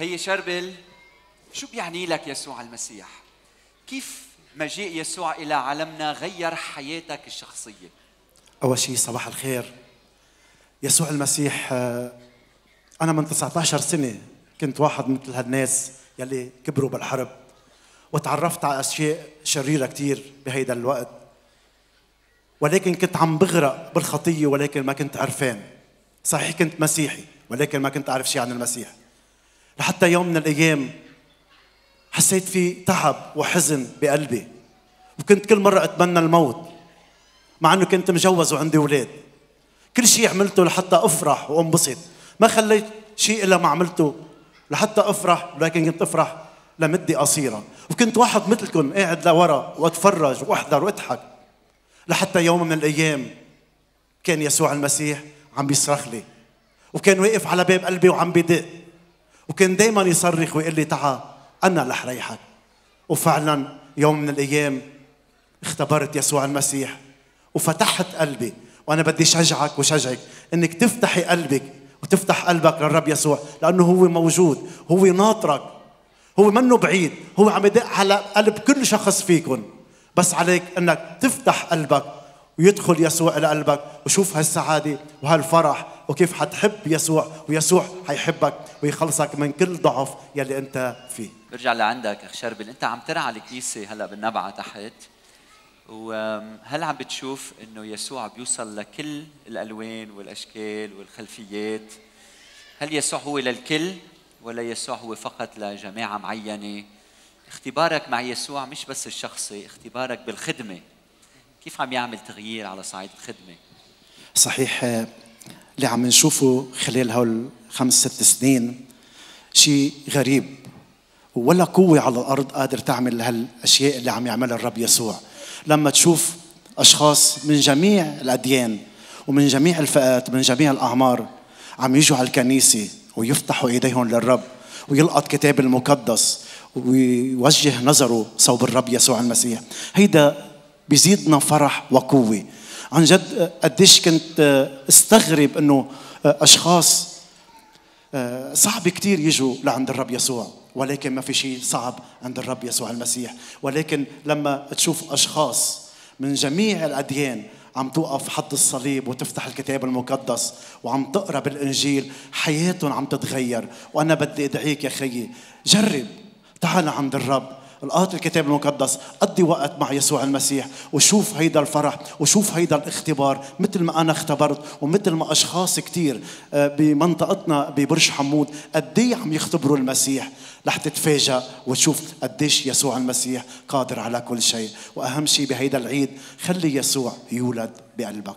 هي شربل شو بيعني لك يسوع المسيح؟ كيف مجيء يسوع إلى عالمنا غير حياتك الشخصية؟ أول شيء صباح الخير يسوع المسيح آه، أنا من 19 سنة كنت واحد مثل هالناس يلي كبروا بالحرب وتعرفت على أشياء شريرة كثير بهيدا الوقت ولكن كنت عم بغرق بالخطية ولكن ما كنت عرفان صحيح كنت مسيحي ولكن ما كنت أعرف شيء عن المسيح لحتى يوم من الأيام حسيت في تعب وحزن بقلبي. وكنت كل مرة أتمنى الموت مع أنه كنت مجوز وعندي أولاد كل شيء عملته لحتى أفرح وأنبسط. ما خليت شيء إلا ما عملته لحتى أفرح ولكن كنت أفرح لمدة قصيرة. وكنت واحد مثلكم قاعد لورا وأتفرج وأحضر وأضحك. لحتى يوم من الأيام كان يسوع المسيح عم بيصرخ لي. وكان واقف على باب قلبي وعم بدق وكان دايما يصرخ ويقول لي تعا أنا رح ريحك. وفعلا يوم من الأيام اختبرت يسوع المسيح وفتحت قلبي وأنا بدي شجعك وشجعك إنك تفتحي قلبك وتفتح قلبك للرب يسوع لأنه هو موجود هو ناطرك هو منه بعيد هو عم يدق على قلب كل شخص فيكم بس عليك إنك تفتح قلبك ويدخل يسوع إلى قلبك وشوف هالسعادة وهالفرح وكيف حتحب يسوع ويسوع حيحبك ويخلصك من كل ضعف يلي أنت فيه. برجع لعندك اخ شربل أنت عم ترعى الكنيسة هلأ بالنبعه تحت. وهل عم بتشوف إنه يسوع بيوصل لكل الألوان والأشكال والخلفيات؟ هل يسوع هو للكل ولا يسوع هو فقط لجماعة معينة؟ اختبارك مع يسوع مش بس الشخصي اختبارك بالخدمة. كيف عم يعمل تغيير على صعيد الخدمة؟ صحيح اللي عم نشوفه خلال هول خمس ست سنين شيء غريب ولا قوة على الأرض قادر تعمل هالأشياء اللي عم يعملها الرب يسوع. لما تشوف أشخاص من جميع الأديان ومن جميع الفئات من جميع الأعمار عم يجوا على الكنيسة ويفتحوا إيديهم للرب ويلقط كتاب المقدس ويوجه نظره صوب الرب يسوع المسيح. هيدا بيزيدنا فرح وقوة. عن جد قديش كنت استغرب إنه أشخاص صعب كتير يجوا لعند الرب يسوع ولكن ما في شيء صعب عند الرب يسوع المسيح. ولكن لما تشوف أشخاص من جميع الأديان عم توقف حد الصليب وتفتح الكتاب المقدس وعم تقرأ بالإنجيل حياتهم عم تتغير. وأنا بدي أدعيك يا خيي جرب. تعال عند الرب. القاط الكتاب المقدس قضي وقت مع يسوع المسيح وشوف هيدا الفرح وشوف هيدا الاختبار مثل ما أنا اختبرت ومثل ما أشخاص كثير آه، بمنطقتنا ببرج حمود قد عم يختبروا المسيح رح تتفاجأ وتشوف قديش يسوع المسيح قادر على كل شيء. وأهم شيء بهيدا العيد خلي يسوع يولد بقلبك.